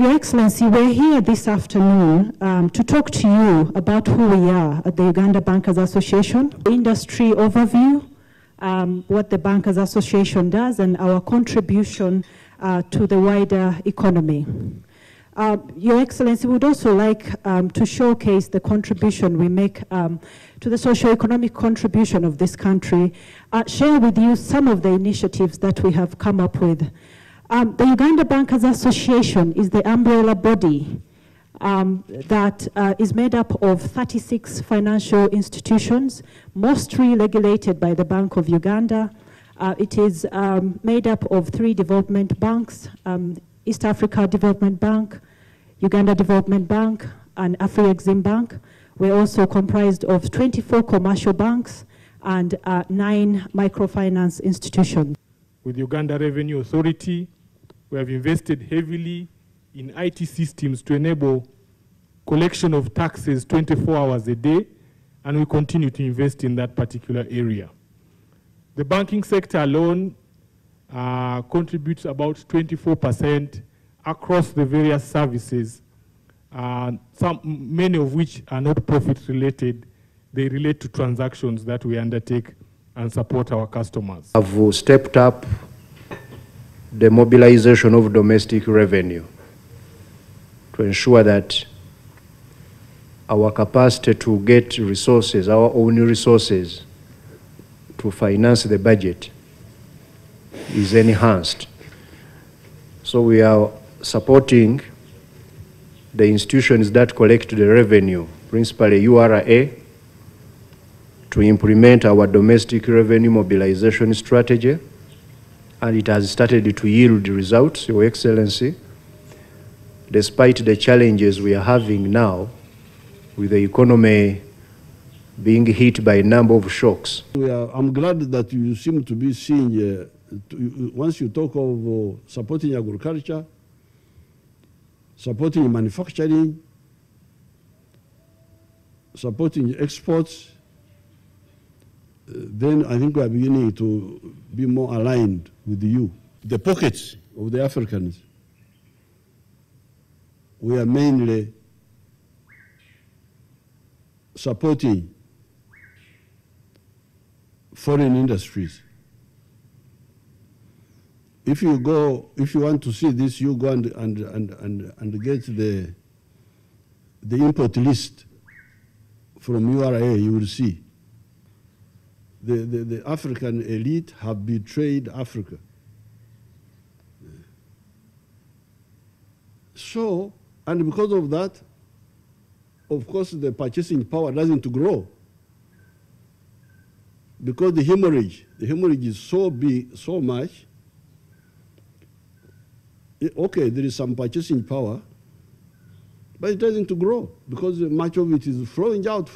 Your Excellency, we're here this afternoon um, to talk to you about who we are at the Uganda Bankers Association, industry overview, um, what the Bankers Association does, and our contribution uh, to the wider economy. Uh, Your Excellency, would also like um, to showcase the contribution we make um, to the socio-economic contribution of this country, uh, share with you some of the initiatives that we have come up with. Um, the Uganda Bankers Association is the umbrella body um, that uh, is made up of 36 financial institutions, mostly regulated by the Bank of Uganda. Uh, it is um, made up of three development banks, um, East Africa Development Bank, Uganda Development Bank, and Afrexim Bank. We're also comprised of 24 commercial banks and uh, nine microfinance institutions. With Uganda Revenue Authority, we have invested heavily in IT systems to enable collection of taxes 24 hours a day, and we continue to invest in that particular area. The banking sector alone uh, contributes about 24% across the various services, uh, some, many of which are not profit related. They relate to transactions that we undertake and support our customers. Have stepped up the mobilization of domestic revenue to ensure that our capacity to get resources, our own resources, to finance the budget is enhanced. So we are supporting the institutions that collect the revenue, principally URA, to implement our domestic revenue mobilization strategy and it has started to yield results, Your Excellency, despite the challenges we are having now with the economy being hit by a number of shocks. Are, I'm glad that you seem to be seeing, uh, to, once you talk of uh, supporting agriculture, supporting manufacturing, supporting exports, then I think we are beginning to be more aligned with you. The pockets of the Africans we are mainly supporting foreign industries. If you go, if you want to see this, you go and, and, and, and, and get the, the import list from URA, you will see. The, the, the African elite have betrayed Africa. So, and because of that, of course, the purchasing power doesn't to grow. Because the hemorrhage, the hemorrhage is so big, so much. okay, there is some purchasing power, but it doesn't to grow because much of it is flowing out.